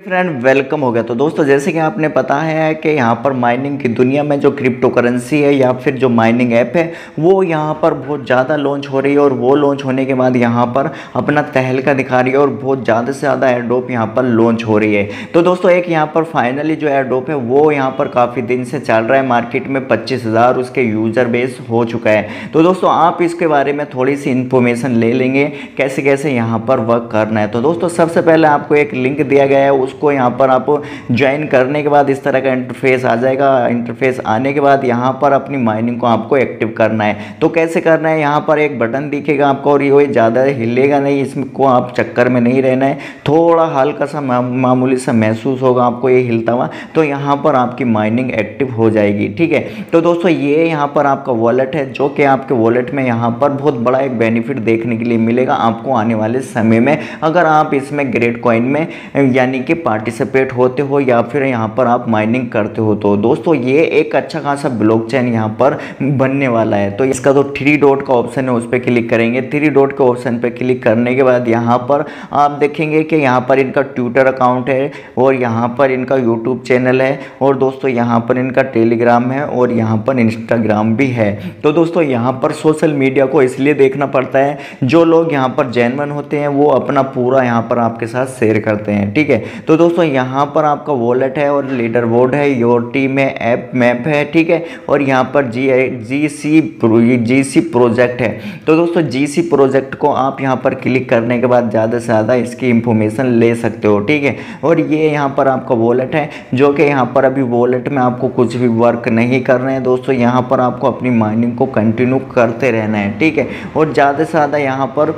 Friend welcome हो गया। तो दोस्तों, जैसे कि आपने पता है कि यहाँ पर माइनिंग की दुनिया में जो क्रिप्टो करेंसी है या फिर जो माइनिंग ऐप है, वो यहाँ पर बहुत ज़्यादा लॉन्च हो रही है और वो लॉन्च होने के बाद यहाँ पर अपना तहलका दिखा रही है और बहुत ज़्यादा से ज़्यादा एयरड्रॉप यहाँ पर लॉन्च हो रही है। तो दोस्तों, एक यहाँ पर फाइनली जो एयरड्रॉप है, वो यहाँ पर काफ़ी दिन से चल रहा है। मार्केट में पच्चीस उसके यूज़र बेस हो चुका है। तो दोस्तों, आप इसके बारे में थोड़ी सी इन्फॉर्मेशन ले लेंगे कैसे कैसे यहाँ पर वर्क करना है। तो दोस्तों, सबसे पहले आपको एक लिंक दिया गया है उसको यहाँ पर आप ज्वाइन करने के बाद इस तरह का इंटरफेस आ जाएगा। इंटरफेस आने के बाद यहाँ पर अपनी माइनिंग को आपको एक्टिव करना है। तो कैसे करना है? यहाँ पर एक बटन दिखेगा आपको और ये ज़्यादा हिलेगा नहीं, इसको आप चक्कर में नहीं रहना है। थोड़ा हल्का सा मामूली सा महसूस होगा आपको ये हिलता हुआ। तो यहाँ पर आपकी माइनिंग एक्टिव हो जाएगी, ठीक है? तो दोस्तों, ये यहाँ पर आपका वॉलेट है, जो कि आपके वॉलेट में यहाँ पर बहुत बड़ा एक बेनिफिट देखने के लिए मिलेगा आपको आने वाले समय में। अगर आप इसमें ग्रेट कॉइन में, यानी कि पार्टिसिपेट होते हो या फिर यहाँ पर आप माइनिंग करते हो तो दोस्तों ये एक अच्छा खासा ब्लॉकचेन यहाँ पर बनने वाला है तो इसका जो तो थ्री डॉट का ऑप्शन है उस पर क्लिक करेंगे थ्री डॉट के ऑप्शन पर क्लिक करने के बाद यहाँ पर आप देखेंगे कि यहाँ पर इनका ट्विटर अकाउंट है और यहाँ पर इनका यूट्यूब चैनल है और दोस्तों यहाँ पर इनका टेलीग्राम है और यहाँ पर इंस्टाग्राम भी है तो दोस्तों यहाँ पर सोशल मीडिया को इसलिए देखना पड़ता है जो लोग यहाँ पर जैनवन होते हैं वो अपना पूरा यहाँ पर आपके साथ शेयर करते हैं ठीक है तो दोस्तों यहाँ पर आपका वॉलेट है और लीडर बोर्ड है योर टी में ऐप मैप है, ठीक है? और यहाँ पर जी जी सी जी सी प्रोजेक्ट है। तो दोस्तों जी सी प्रोजेक्ट को आप यहाँ पर क्लिक करने के बाद ज़्यादा से ज़्यादा इसकी इंफॉर्मेशन ले सकते हो, ठीक है? और ये यहाँ पर आपका वॉलेट है, जो कि यहाँ पर अभी वॉलेट में आपको कुछ भी वर्क नहीं कर रहे हैं। दोस्तों यहाँ पर आपको अपनी माइनिंग को कंटिन्यू करते रहना है, ठीक है? और ज़्यादा से ज़्यादा यहाँ पर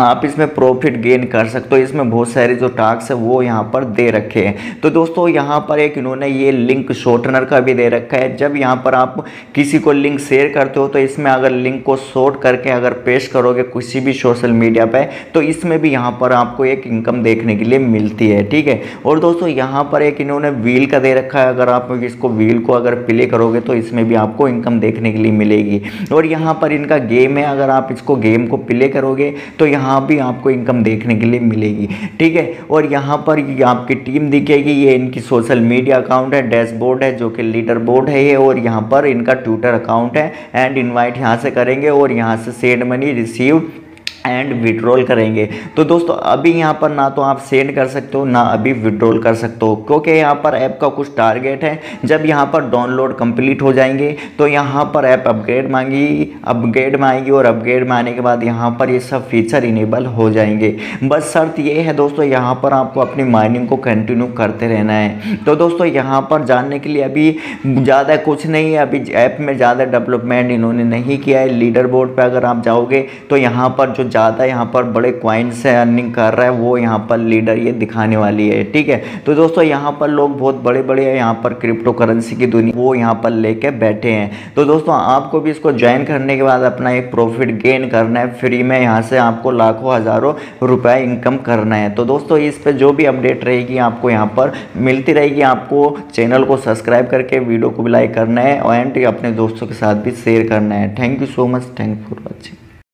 आप इसमें प्रॉफिट गेन कर सकते हो। इसमें बहुत सारे जो टास्क है, वो यहाँ पर दे रखे हैं। तो दोस्तों, यहाँ पर एक इन्होंने ये लिंक शॉर्टनर का भी दे रखा है। जब यहाँ पर आप किसी को लिंक शेयर करते हो तो इसमें अगर लिंक को शॉर्ट करके अगर पेश करोगे किसी भी सोशल मीडिया पे तो इसमें भी यहाँ पर आपको एक इनकम देखने के लिए मिलती है, ठीक है? और दोस्तों, यहाँ पर एक इन्होंने व्हील का दे रखा है। अगर आप इसको व्हील को अगर प्ले करोगे तो इसमें भी आपको इनकम देखने के लिए मिलेगी। और यहाँ पर इनका गेम है। अगर आप इसको गेम को प्ले करोगे तो यहाँ यहाँ भी आपको इनकम देखने के लिए मिलेगी, ठीक है? और यहाँ पर आपकी टीम दिखेगी, ये इनकी सोशल मीडिया अकाउंट है डैशबोर्ड है, जो कि लीडर बोर्ड है ये, और यहाँ पर इनका ट्विटर अकाउंट है एंड इन्वाइट यहाँ से करेंगे, और यहाँ से send money receive and withdrawal करेंगे। तो दोस्तों, अभी यहाँ पर ना तो आप सेंड कर सकते हो, ना अभी विड्रॉल कर सकते हो, क्योंकि यहाँ पर ऐप का कुछ टारगेट है। जब यहाँ पर डाउनलोड कंप्लीट हो जाएँगे तो यहाँ पर ऐप अपग्रेड मांगी अपग्रेड में आएगी और अपग्रेड में आने के बाद यहाँ पर ये यह सब फीचर इनेबल हो जाएँगे। बस शर्त ये है दोस्तों, यहाँ पर आपको अपनी माइनिंग को कंटिन्यू करते रहना है। तो दोस्तों, यहाँ पर जानने के लिए अभी ज़्यादा कुछ नहीं है, अभी ऐप में ज़्यादा डेवलपमेंट इन्होंने नहीं किया है। लीडर बोर्ड पर अगर आप जाओगे तो यहाँ पर जो ज़्यादा यहाँ पर बड़े क्वाइन से अर्निंग कर रहा है, वो यहाँ पर लीडर ये दिखाने वाली है, ठीक है? तो दोस्तों, यहाँ पर लोग बहुत बड़े बड़े यहाँ पर क्रिप्टो करेंसी की दुनिया, वो यहाँ पर लेके बैठे हैं। तो दोस्तों, आपको भी इसको ज्वाइन करने के बाद अपना एक प्रॉफिट गेन करना है फ्री में यहाँ से आपको लाखों हज़ारों रुपए इनकम करना है। तो दोस्तों, इस पर जो भी अपडेट रहेगी आपको यहाँ पर मिलती रहेगी। आपको चैनल को सब्सक्राइब करके वीडियो को भी लाइक करना है एंड अपने दोस्तों के साथ भी शेयर करना है। Thank you so much thank for watching